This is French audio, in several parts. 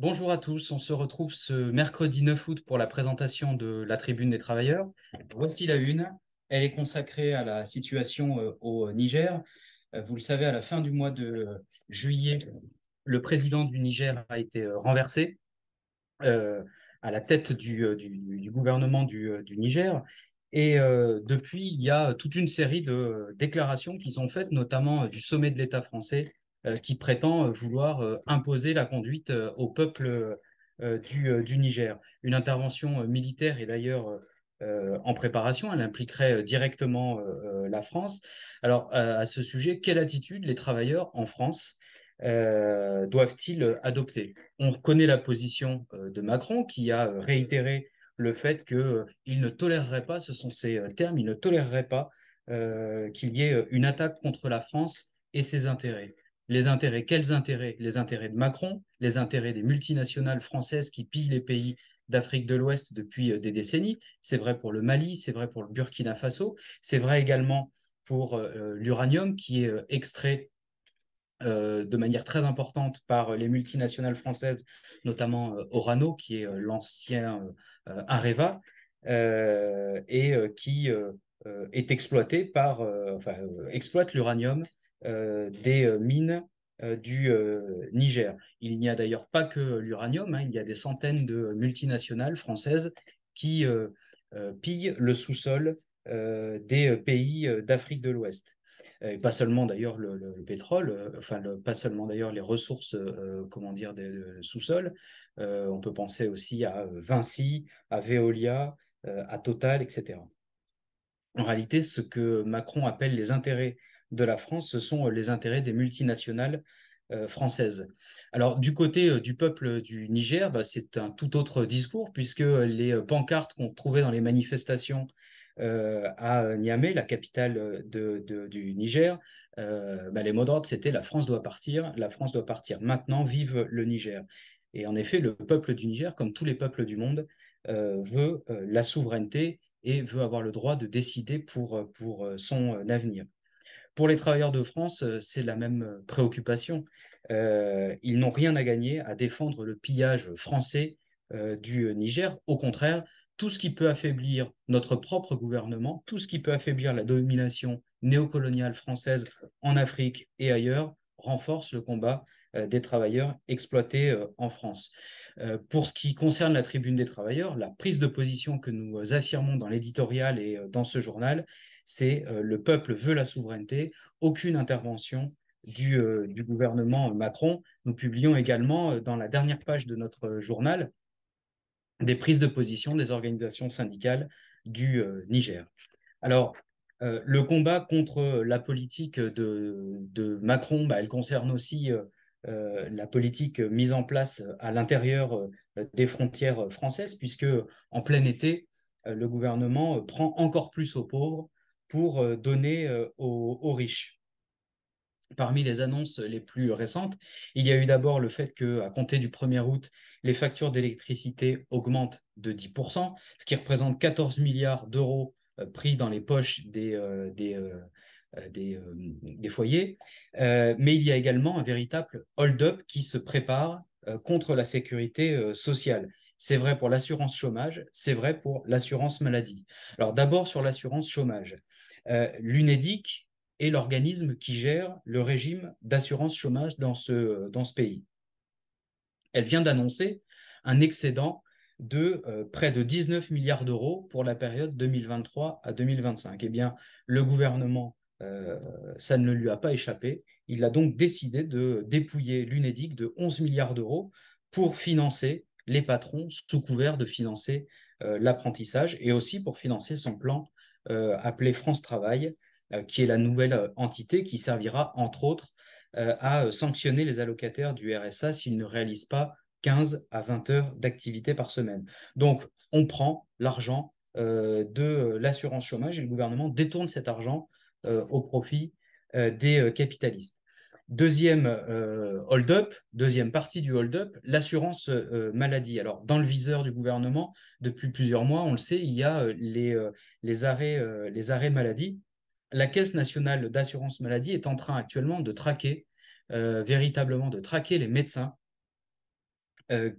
Bonjour à tous, on se retrouve ce mercredi 9 août pour la présentation de la Tribune des travailleurs. Voici la une, elle est consacrée à la situation euh, au Niger. Euh, vous le savez, à la fin du mois de juillet, le président du Niger a été euh, renversé à la tête du, gouvernement du, Niger. Et depuis, il y a toute une série de déclarations qui sont faites, notamment du sommet de l'État français, qui prétend euh, vouloir euh, imposer la conduite au peuple du, Niger. Une intervention militaire est d'ailleurs en préparation, elle impliquerait directement la France. Alors, à ce sujet, quelle attitude les travailleurs en France doivent-ils adopter? On connaît la position de Macron qui a réitéré le fait qu'il ne tolérerait pas, ce sont ses termes, il ne tolérerait pas qu'il y ait une attaque contre la France et ses intérêts les intérêts, quels intérêts? Les intérêts de Macron, les intérêts des multinationales françaises qui pillent les pays d'Afrique de l'Ouest depuis euh, des décennies. C'est vrai pour le Mali, c'est vrai pour le Burkina Faso, c'est vrai également pour euh, l'uranium qui est euh, extrait de manière très importante par les multinationales françaises, notamment Orano, qui est l'ancien Areva, et qui exploite l'uranium euh, des euh, mines euh, du Niger. Il n'y a d'ailleurs pas que l'uranium, hein, il y a des centaines de multinationales françaises qui pillent le sous-sol des pays d'Afrique de l'Ouest. Et pas seulement d'ailleurs le, pétrole, enfin pas seulement d'ailleurs les ressources, comment dire, des sous-sol. on peut penser aussi à Vinci, à Veolia, à Total, etc. En réalité, ce que Macron appelle les intérêts de la France, ce sont euh, les intérêts des multinationales euh, françaises. Alors, du côté euh, du peuple du Niger, bah, c'est un tout autre discours, puisque les pancartes qu'on trouvait dans les manifestations à Niamey, la capitale du Niger, bah, les mots d'ordre, c'était la France doit partir, la France doit partir maintenant, vive le Niger. Et en effet, le peuple du Niger, comme tous les peuples du monde, veut la souveraineté et veut avoir le droit de décider pour, pour son avenir. Pour les travailleurs de France, euh, c'est la même euh, préoccupation. Euh, ils n'ont rien à gagner à défendre le pillage français du Niger. Au contraire, tout ce qui peut affaiblir notre propre gouvernement, tout ce qui peut affaiblir la domination néocoloniale française en Afrique et ailleurs, renforce le combat des travailleurs exploités en France. Pour ce qui concerne la tribune des travailleurs, la prise de position que nous affirmons dans l'éditorial et dans ce journal, c'est euh, le peuple veut la souveraineté, aucune intervention du, euh, gouvernement Macron. Nous publions également euh, dans la dernière page de notre journal des prises de position des organisations syndicales du Niger. Alors, le combat contre la politique de, Macron, bah, elle concerne aussi la politique mise en place à l'intérieur des frontières françaises, puisque en plein été, le gouvernement prend encore plus aux pauvres pour euh, donner euh, aux, riches. Parmi les annonces les plus récentes, il y a eu d'abord le fait qu'à compter du 1er août, les factures d'électricité augmentent de 10%, ce qui représente 14 milliards d'euros euh, pris dans les poches des, des, foyers. mais il y a également un véritable hold-up qui se prépare contre la sécurité sociale. C'est vrai pour l'assurance chômage, c'est vrai pour l'assurance maladie. Alors d'abord sur l'assurance chômage. Euh, L'UNEDIC est l'organisme qui gère le régime d'assurance chômage dans ce, dans ce pays. Elle vient d'annoncer un excédent de euh, près de 19 milliards d'euros pour la période 2023 à 2025. Eh bien, le gouvernement, euh, ça ne lui a pas échappé. Il a donc décidé de dépouiller l'UNEDIC de 11 milliards d'euros pour financer les patrons sous couvert de financer euh, l'apprentissage et aussi pour financer son plan euh, appelé France Travail, qui est la nouvelle entité qui servira entre autres à sanctionner les allocataires du RSA s'ils ne réalisent pas 15 à 20 heures d'activité par semaine. Donc, on prend l'argent de l'assurance chômage et le gouvernement détourne cet argent au profit des capitalistes. Deuxième euh, hold-up, deuxième partie du hold-up, l'assurance euh, maladie. Alors, dans le viseur du gouvernement, depuis plusieurs mois, on le sait, il y a euh, les, arrêts, les arrêts maladie. La Caisse nationale d'assurance maladie est en train actuellement de traquer, véritablement de traquer les médecins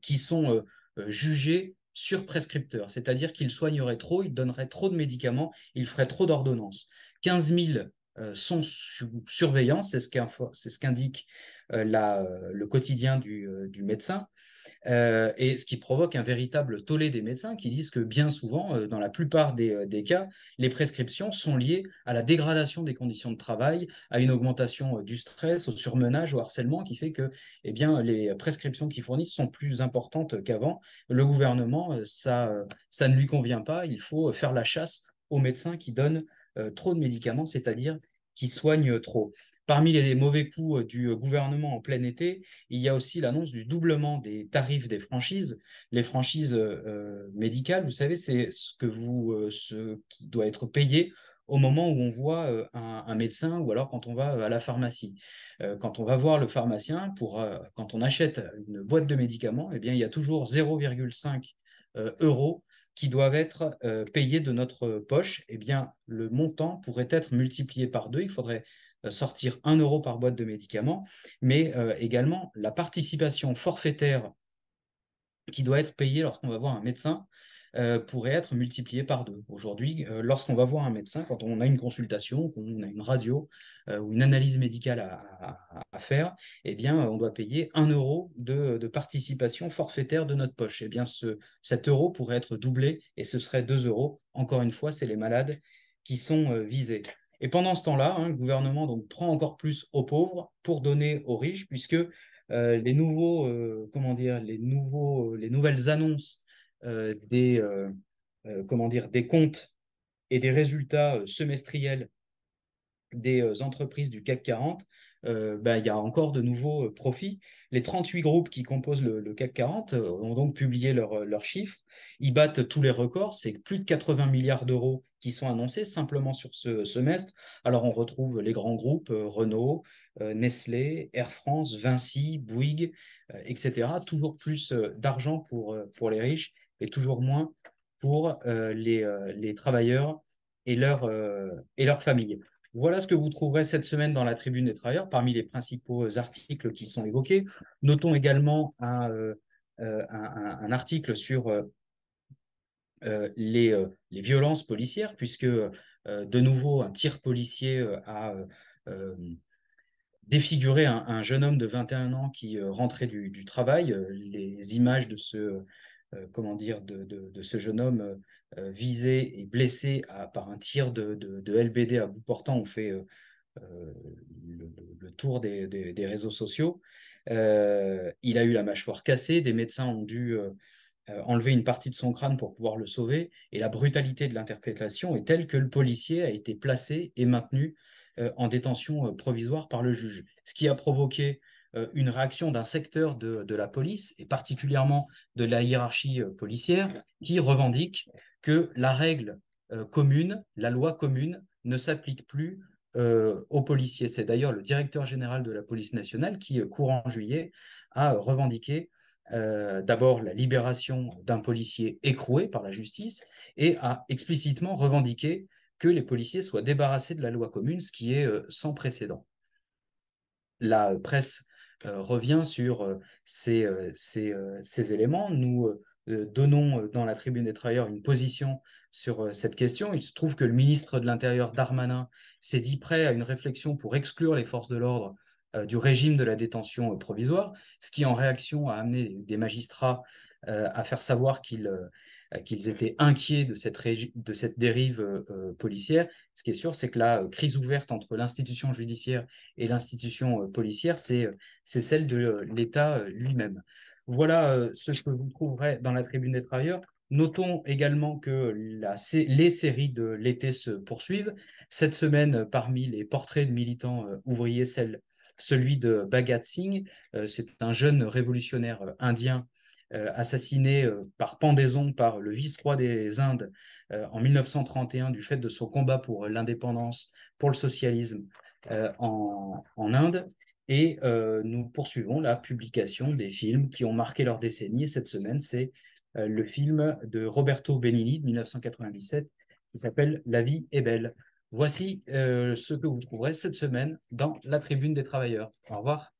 qui sont jugés surprescripteurs, c'est-à-dire qu'ils soigneraient trop, ils donneraient trop de médicaments, ils feraient trop d'ordonnances. 15 000 sont sous surveillance, c'est ce qu'indique le quotidien du, médecin. Euh, et ce qui provoque un véritable tollé des médecins qui disent que bien souvent, euh, dans la plupart euh, des, cas, les prescriptions sont liées à la dégradation des conditions de travail, à une augmentation du stress, au surmenage, au harcèlement, qui fait que eh bien, les prescriptions qu'ils fournissent sont plus importantes qu'avant. Le gouvernement, ça, ça ne lui convient pas. Il faut faire la chasse aux médecins qui donnent trop de médicaments, c'est-à-dire qui soignent trop. Parmi les mauvais coups euh, du euh, gouvernement en plein été, il y a aussi l'annonce du doublement des tarifs des franchises. Les franchises euh, médicales, vous savez, c'est ce, que qui doit être payé au moment où on voit un, médecin ou alors quand on va à la pharmacie. quand on va voir le pharmacien, pour, quand on achète une boîte de médicaments, eh bien, il y a toujours 0,5 euros qui doivent être payés de notre poche. Eh bien, le montant pourrait être multiplié par deux. Il faudrait euh, sortir 1 euro par boîte de médicaments, mais euh, également la participation forfaitaire qui doit être payée lorsqu'on va voir un médecin euh, pourrait être multipliée par deux. Aujourd'hui, lorsqu'on va voir un médecin, quand on a une consultation, qu'on a une radio ou une analyse médicale à, faire, eh bien, on doit payer 1 euro de, participation forfaitaire de notre poche. Eh bien, ce, cet euro pourrait être doublé et ce serait 2 euros. Encore une fois, c'est les malades qui sont visés. Et pendant ce temps-là, hein, le gouvernement prend encore plus aux pauvres pour donner aux riches, puisque euh, les nouveaux, euh, comment dire, les nouvelles annonces euh, des, comment des comptes et des résultats semestriels des entreprises du CAC 40 euh, bah, il y a encore de nouveaux euh, profits. Les 38 groupes qui composent le, CAC 40 euh, ont donc publié leurs chiffres. Ils battent tous les records. C'est plus de 80 milliards d'euros qui sont annoncés simplement sur ce semestre. Alors on retrouve les grands groupes Renault, Nestlé, Air France, Vinci, Bouygues, etc. Toujours plus d'argent pour, pour les riches et toujours moins pour les, les travailleurs et, et leurs familles. Voilà ce que vous trouverez cette semaine dans la Tribune des travailleurs parmi les principaux articles qui sont évoqués. Notons également un, euh, euh, article sur euh, les, violences policières, puisque de nouveau un tir policier a défiguré un, jeune homme de 21 ans qui rentrait du, travail. Les images de ce, comment de ce jeune homme euh, visé et blessé par un tir de, LBD à bout portant ont fait euh, euh, le, tour des, réseaux sociaux. il a eu la mâchoire cassée, des médecins ont dû enlever une partie de son crâne pour pouvoir le sauver, et la brutalité de l'interprétation est telle que le policier a été placé et maintenu en détention provisoire par le juge, ce qui a provoqué une réaction d'un secteur de, la police, et particulièrement de la hiérarchie policière, qui revendique que la règle euh, commune, la loi commune, ne s'applique plus euh, aux policiers. C'est d'ailleurs le directeur général de la police nationale qui, euh, courant juillet, a revendiqué d'abord la libération d'un policier écroué par la justice et a explicitement revendiqué que les policiers soient débarrassés de la loi commune, ce qui est sans précédent. La presse revient sur ces, ces, éléments. Nous donnons euh, dans la tribune des travailleurs une position sur euh, cette question. Il se trouve que le ministre de l'Intérieur, Darmanin, s'est dit prêt à une réflexion pour exclure les forces de l'ordre du régime de la détention provisoire, ce qui en réaction a amené des magistrats à faire savoir qu'ils étaient inquiets de cette dérive policière. Ce qui est sûr, c'est que la crise ouverte entre l'institution judiciaire et l'institution policière, c'est celle de l'État lui-même. Voilà euh, ce que vous trouverez dans la tribune des travailleurs. Notons également que les séries de l'été se poursuivent. Cette semaine, parmi les portraits de militants euh, ouvriers, celui de Bhagat Singh. Euh, c'est un jeune révolutionnaire indien assassiné par pendaison par le vice-roi des Indes en 1931 du fait de son combat pour l'indépendance, pour le socialisme en Inde. Et euh, nous poursuivons la publication des films qui ont marqué leur décennie. Et cette semaine, c'est euh, le film de Roberto Benigni de 1997 qui s'appelle La vie est belle. Voici euh, ce que vous trouverez cette semaine dans la Tribune des travailleurs. Au revoir.